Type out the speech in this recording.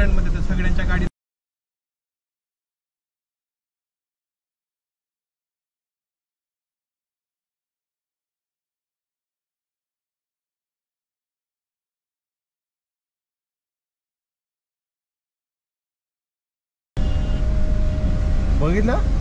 फॉरेनमध्ये तर सगळ्यांच्या गाडी बघितलं?